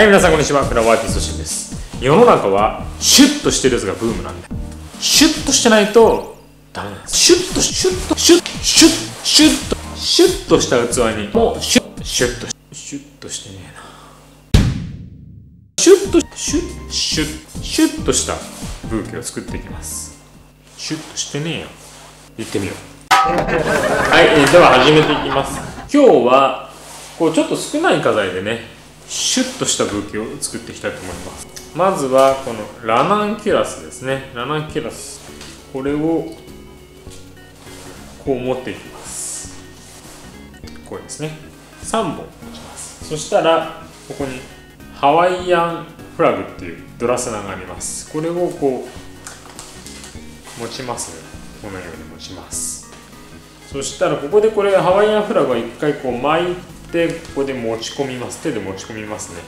はい皆さんこんにちは。フラワーティストシンです。世の中はシュッとしてるやつがブームなんでシュッとしてないとダメなんです。シュッとシュッとシュッシュッシュッとシュッとした器にもうシュッシュッとシュッとしてねえな。シュッとシュッシュッシュッとしたブーケを作っていきます。シュッとしてねえよ。言ってみよう。はい、えーでは始めていきます。今日はこうちょっと少ない花材でねシュッとしたブーケを作っていきたいと思います。まずはこのラナンキュラスですね。ラナンキュラス。これをこう持っていきます。こうですね。3本持ちます。そしたらここにハワイアンフラグっていうドラスナがあります。これをこう持ちますこのように持ちます。そしたらここでこれハワイアンフラグは一回こう巻いてここで持ち込みます。手で持ち込みますね。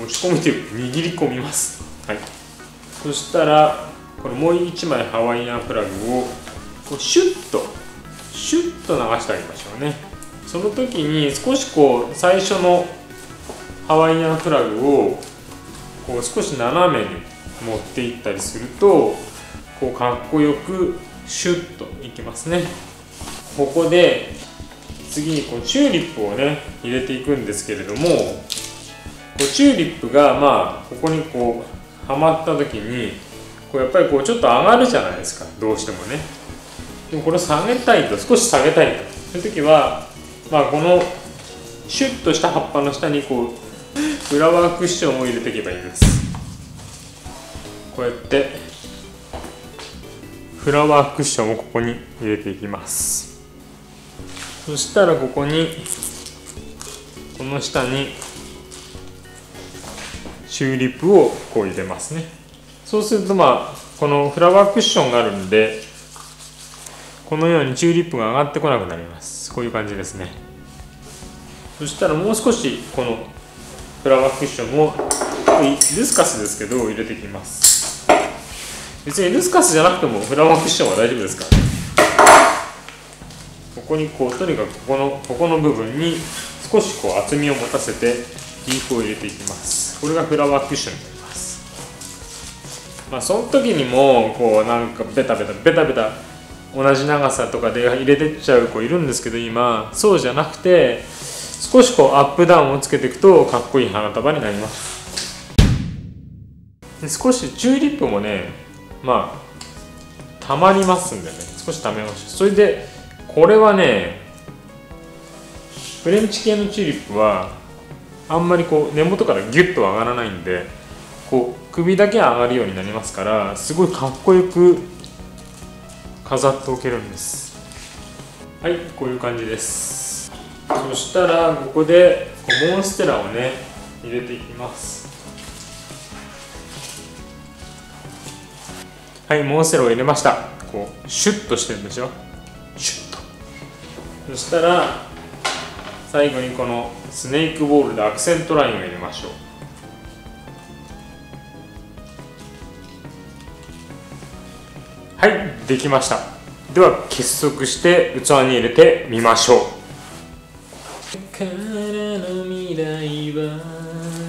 持ち込みという握り込みます。はい。そしたらこれもう一枚ハワイアンフラグをこうシュッとシュッと流してあげましょうね。その時に少しこう最初のハワイアンフラグをこう少し斜めに持っていったりするとこうかっこよくシュッといきますね。ここで次にこうチューリップをね入れていくんですけれどもこうチューリップがまあここにこうはまった時にこうやっぱりこうちょっと上がるじゃないですか。どうしてもね。でもこれ下げたいと少し下げたいと。そういう時はまあこのシュッとした葉っぱの下にこうフラワークッションを入れていけばいいんです。こうやってフラワークッションをここに入れていきます。そしたらここにこの下にチューリップをこう入れますね。そうするとまあこのフラワークッションがあるんでこのようにチューリップが上がってこなくなります。こういう感じですね。そしたらもう少しこのフラワークッションをルスカスですけど入れていきます。別にルスカスじゃなくてもフラワークッションは大丈夫ですからね。ここにこうとにかくここのここの部分に少しこう厚みを持たせてリーフを入れていきます。これがフラワークッションになります。まあその時にもこうなんかベタベタベタベタ同じ長さとかで入れてっちゃう子いるんですけど今そうじゃなくて少しこうアップダウンをつけていくとかっこいい花束になります。で少しチューリップもねまあたまりますんでね少しためましょう。それでこれはねフレンチ系のチューリップはあんまりこう根元からギュッと上がらないんでこう首だけ上がるようになりますからすごいかっこよく飾っておけるんです。はいこういう感じです。そしたらここでこうモンステラをね入れていきます。はいモンステラを入れました。こうシュッとしてるんですよ。そしたら最後にこのスネークボールでアクセントラインを入れましょう。はいできました。では結束して器に入れてみましょう。からの未来は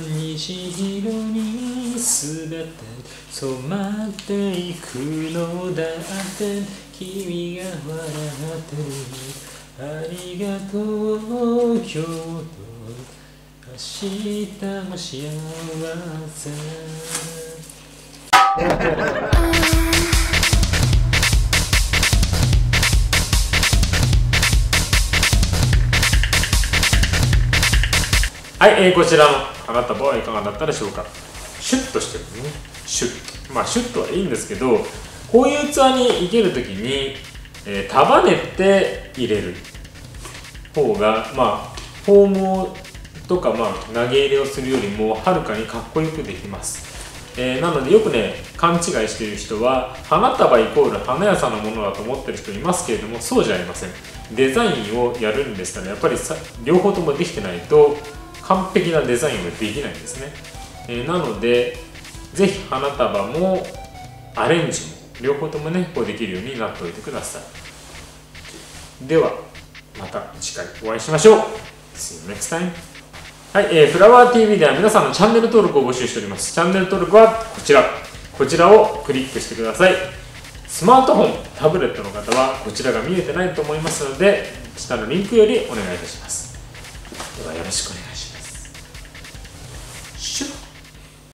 西色に姿染まっていくのだって君が笑ってる。ありがとう今日と明日も幸せ。はい、えー、こちらの花束はいかがだったでしょうか？シュッとしてるね。シュッまあシュッとはいいんですけどこういう器に生けるときに、えー、束ねて入れる方がまあ訪問とか、まあ、投げ入れをするよりもはるかにかっこよくできます、えーなのでよくね勘違いしている人は花束イコール花屋さんのものだと思ってる人いますけれどもそうじゃありません。デザインをやるんでしたらやっぱりさ両方ともできてないと完璧なデザインはできないんですね、えーなのでぜひ花束もアレンジも両方ともねこうできるようになっておいてください。ではまた次回お会いしましょう。See you next time はい、えー、フラワー TV では皆さんのチャンネル登録を募集しております。チャンネル登録はこちら。こちらをクリックしてください。スマートフォンタブレットの方はこちらが見えてないと思いますので下のリンクよりお願いいたします。ではよろしくお願いします。